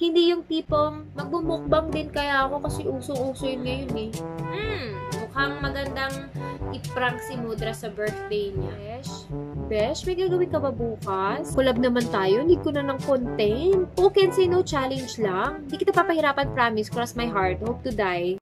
Hindi yung tipong magbumukbang din kaya ako kasi usong-uso yun ngayon eh. Hmm, mukhang magandang iprank si Mudra sa birthday niya. Besh? Besh, may gagawin ka ba bukas? Collab naman tayo, need ko na ng content. Who can say no challenge lang? Di kita papahirapan, promise. Cross my heart. Hope to die.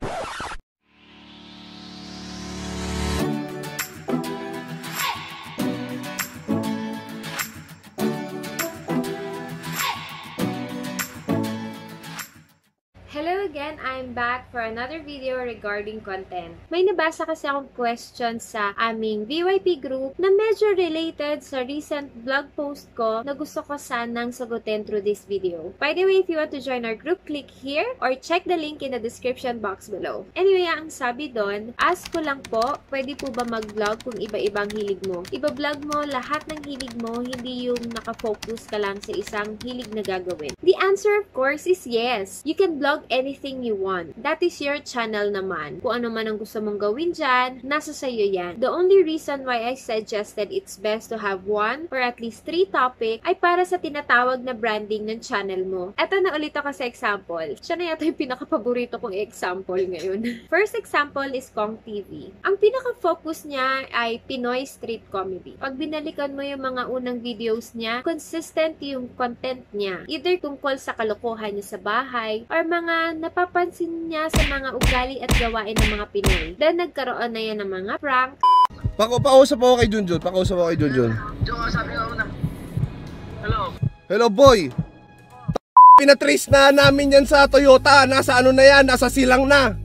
Back for another video regarding content. May nabasa kasi akong question sa aming VYP group na medyo related sa recent vlog post ko na gusto ko sanang sagutin through this video. By the way, if you want to join our group, click here or check the link in the description box below. Anyway, ang sabi doon, ask ko lang po, pwede po ba mag-vlog kung iba-ibang hilig mo? Iba-vlog mo lahat ng hilig mo, hindi yung nakafocus ka lang sa isang hilig na gagawin. The answer of course is yes. You can vlog anything you want. That is your channel naman. Kung ano man ang gusto mong gawin dyan, nasa sayo yan. The only reason why I suggested it's best to have one or at least three topic ay para sa tinatawag na branding ng channel mo. Eto na ulit ako sa example. Siya na yata yung pinaka-paborito kong example ngayon. First example is Kong TV. Ang pinaka-focus niya ay Pinoy street comedy. Pag binalikan mo yung mga unang videos niya, consistent yung content niya. Either tungkol sa kalokohan niya sa bahay or mga napapansin niya sa mga ugali at gawain ng mga Pinoy. Then nagkaroon na yan ng mga prank, Pako, pausap ako kay Junjun. Pausap ako kay Junjun. Jo, sabi nga una. Hello. Hello, boy. Pinatrace na namin yan sa Toyota. Nasa ano na yan? Nasa silang na.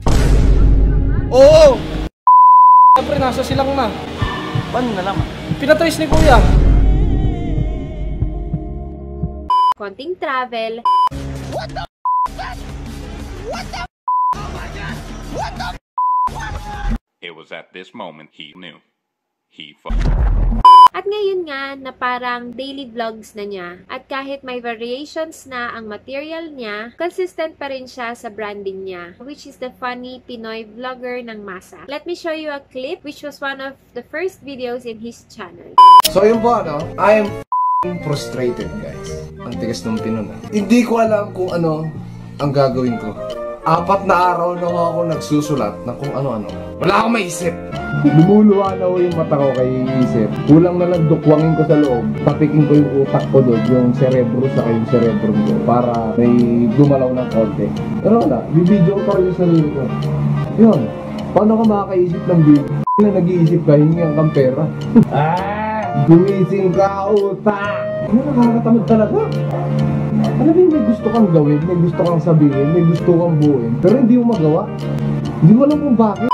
Oo. Siyempre, nasa silang na. Paano nalaman? Pinatrace ni Kuya. konting travel, It was at this moment he knew. He fucked. At ngayon nga na parang daily vlogs na niya at kahit may variations na ang material niya, consistent pa rin siya sa branding niya, which is the funny Pinoy vlogger ng masa. Let me show you a clip which was one of the first videos in his channel. So yun po ano, I am frustrated guys. Ang tigas ng pinon ah. Hindi ko alam kung ano ang gagawin ko. Apat na araw na ako nagsusulat ng kung ano-ano. Wala akong maisip. Lumuluwa na ako yung mata ko kay isip. Kulang na lang dukwangin ko sa loob. Patikin ko yung utak ko doon, yung cerebro sa yung cerebro ko para may gumalaw ng konti. Pero wala, bibidyo ko yung sarili ko. Yun, paano ka makakaisip ng video na nag-iisip ka, hingi ang pera? ah, gumising ka utak! Ano nakakatamad talaga? Alam mo may gusto kang gawin, may gusto kang sabihin, may gusto kang buuin, pero hindi mo magawa. Hindi mo alam kung bakit.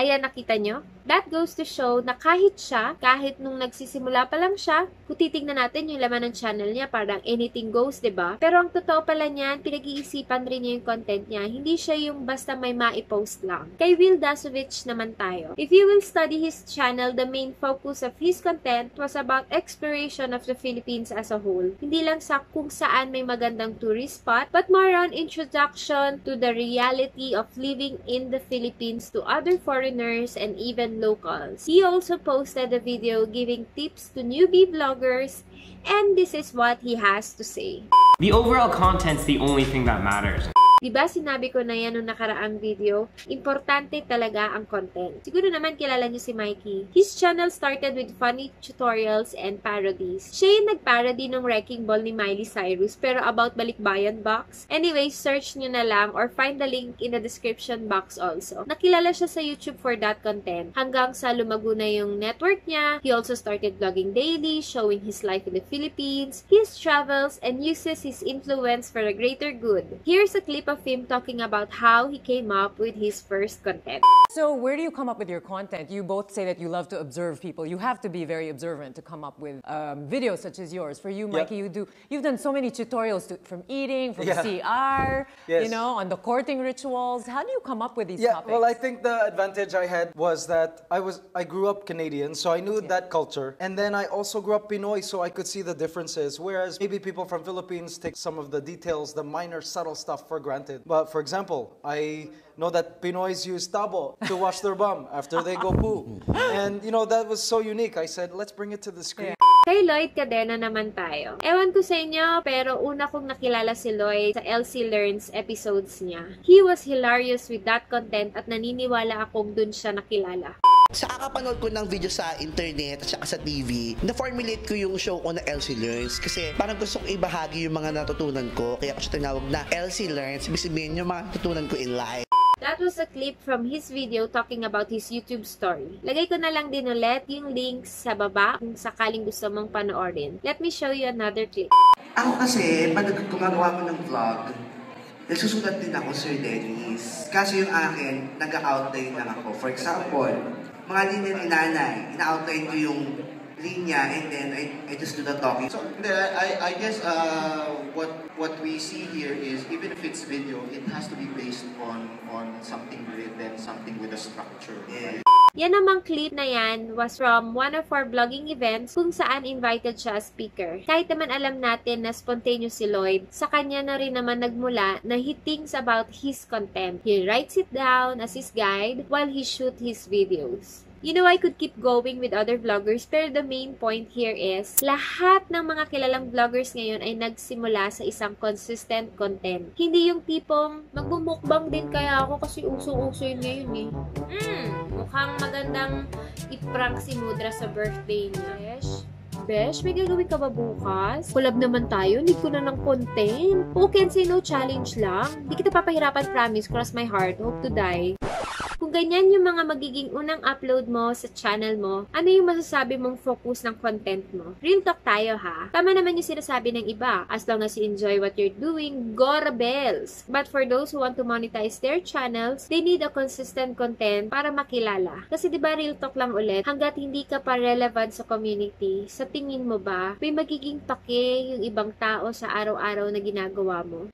Ayan, nakita nyo? That goes to show na kahit siya, kahit nung nagsisimula pa lang siya, kung natin yung laman ng channel niya, parang anything goes, 'di ba? Pero ang totoo pala niyan, pinag-iisipan rin niya yung content niya. Hindi siya yung basta may ma-post lang. Kay Will Dasovich naman tayo. If you will study his channel, the main focus of his content was about exploration of the Philippines as a whole. Hindi lang sa kung saan may magandang tourist spot, but more on introduction to the reality of living in the Philippines to other foreigners and even locals. He also posted a video giving tips to newbie vloggers and this is what he has to say. The overall content's the only thing that matters. Diba sinabi ko na yan nung nakaraang video, importante talaga ang content. Siguro naman kilala niyo si Mikey. His channel started with funny tutorials and parodies. Siya yung nag-parody ng Wrecking Ball ni Miley Cyrus pero about Balikbayan box. Anyway, search niyo na lang or find the link in the description box also. Nakilala siya sa YouTube for that content. Hanggang sa lumago na yung network niya, he also started vlogging daily, showing his life in the Philippines, his travels, and uses his influence for a greater good. Here's a clip of him talking about how he came up with his first content. So, where do you come up with your content? You both say that you love to observe people. You have to be very observant to come up with um, videos such as yours. For you, Mikey, you do. You've done so many tutorials to, from eating, from Yeah. CR, you know, on the courting rituals. How do you come up with these Yeah, topics? well, I think the advantage I had was that I was I grew up Canadian, so I knew that culture, and then I also grew up Pinoy, so I could see the differences. Whereas maybe people from Philippines take some of the details, the minor subtle stuff for granted. But for example, I know that Pinoys use tabo to wash their bum after they go poo, and you know that was so unique. I said, let's bring it to the screen. Kay Lloyd Cadena naman tayo. Ewan ko sa inyo, pero una kong nakilala si Lloyd sa LC Learns episodes niya. He was hilarious with that content at naniniwala akong dun siya nakilala. Sa kakapanood ko ng video sa internet at saka sa TV, na-formulate ko yung show ko na LC Learns kasi parang gusto kong ibahagi yung mga natutunan ko kaya ko siya tinawag na LC Learns. Ibig sabihin yung mga natutunan ko in life. That was a clip from his video talking about his YouTube story. Lagay ko na lang din ulit yung links sa baba kung sakaling gusto mong panoorin. Let me show you another clip. Ako kasi, pag gumagawa ko ng vlog, nagsusulat din ako, Sir Dennis. Kasi yung akin, nag-outline lang ako. For example, mga linya ni nanay, ina-outline ko yung linya and then I, I just do the talking. So, I, I guess uh, what what we see here is even if it's video, it has to be based on on something written, something with a structure. Yeah. Yan namang clip na yan was from one of our vlogging events kung saan invited siya as speaker. Kahit naman alam natin na spontaneous si Lloyd, sa kanya na rin naman nagmula na he thinks about his content. He writes it down as his guide while he shoot his videos. You know, I could keep going with other vloggers, pero the main point here is, lahat ng mga kilalang vloggers ngayon ay nagsimula sa isang consistent content. Hindi yung tipong, magbumukbang din kaya ako kasi uso-uso yun ngayon eh. Hmm, mukhang magandang iprank si Mudra sa birthday niya. Besh, Besh, may gagawin ka ba bukas? Collab naman tayo, need ko na ng content. Who can say no challenge lang? Di kita papahirapan, promise, cross my heart, hope to die. Ganyan yung mga magiging unang upload mo sa channel mo, ano yung masasabi mong focus ng content mo? Real talk tayo ha. Tama naman yung sinasabi ng iba. As long as you enjoy what you're doing, go rebels! But for those who want to monetize their channels, they need a consistent content para makilala. Kasi di ba real talk lang ulit, hanggat hindi ka pa relevant sa community, sa tingin mo ba, may magiging pake yung ibang tao sa araw-araw na ginagawa mo?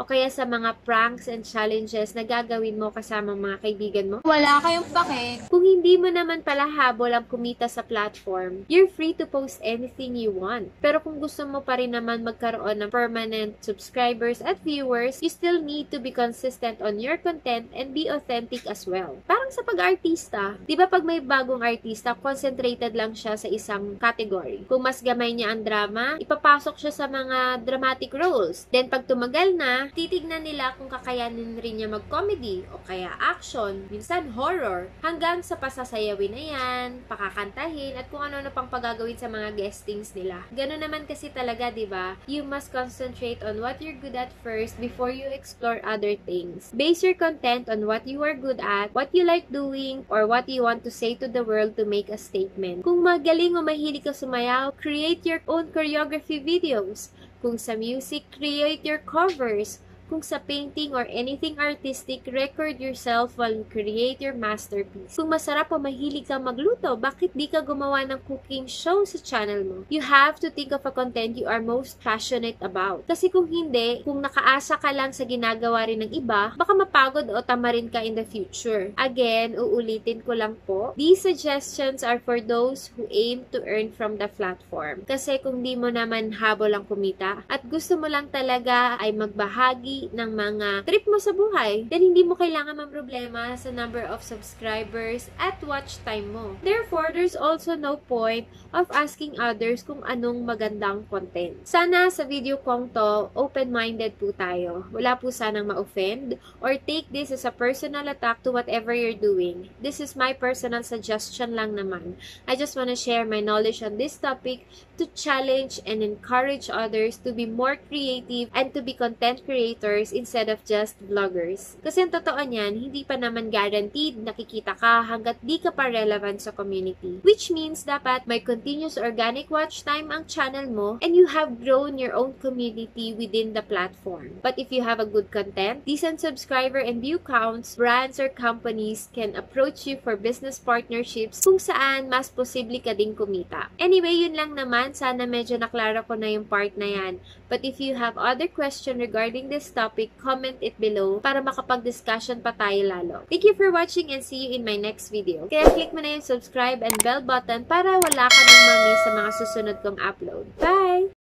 O kaya sa mga pranks and challenges na gagawin mo kasama mga kaibigan mo? Wala kayong pake! Kung hindi mo naman pala habol ang kumita sa platform, you're free to post anything you want. Pero kung gusto mo pa rin naman magkaroon ng permanent subscribers at viewers, you still need to be consistent on your content and be authentic as well. Parang sa pag-artista, di ba pag may bagong artista, concentrated lang siya sa isang category. Kung mas gamay niya ang drama, ipapasok siya sa mga dramatic roles. Then pag tumagal na, titignan nila kung kakayanin rin niya mag-comedy o kaya action, minsan horror, hanggang sa pasasayawin na yan, pakakantahin, at kung ano-ano pang pagagawin sa mga guestings nila. Ganun naman kasi talaga, di ba? You must concentrate on what you're good at first before you explore other things. Base your content on what you are good at, what you like doing, or what you want to say to the world to make a statement. Kung magaling o mahilig ka sumayaw, create your own choreography videos. Kung sa music, create your covers. Kung sa painting or anything artistic, record yourself while you create your masterpiece. Kung masarap o mahilig ka magluto, bakit di ka gumawa ng cooking show sa channel mo? You have to think of a content you are most passionate about. Kasi kung hindi, kung nakaasa ka lang sa ginagawa rin ng iba, baka mapagod o tamarin ka in the future. Again, uulitin ko lang po, these suggestions are for those who aim to earn from the platform. Kasi kung di mo naman habol ang kumita at gusto mo lang talaga ay magbahagi ng mga trip mo sa buhay, then hindi mo kailangan mamroblema sa number of subscribers at watch time mo. Therefore, there's also no point of asking others kung anong magandang content. Sana sa video kong to, open-minded po tayo. Wala po sanang ma-offend or take this as a personal attack to whatever you're doing. This is my personal suggestion lang naman. I just want to share my knowledge on this topic to challenge and encourage others to be more creative and to be content creators instead of just vloggers. Kasi ang totoo niyan, hindi pa naman guaranteed nakikita ka hanggat di ka pa relevant sa community. Which means dapat may continuous organic watch time ang channel mo and you have grown your own community within the platform. But if you have a good content, decent subscriber and view counts, brands or companies can approach you for business partnerships kung saan mas posible ka ding kumita. Anyway, yun lang naman. Sana medyo naklaro ko na yung part na yan. But if you have other question regarding this topic, comment it below para makapag-discussion pa tayo lalo. Thank you for watching and see you in my next video. Kaya click mo na yung subscribe and bell button para wala ka nang mami sa mga susunod kong upload. Bye!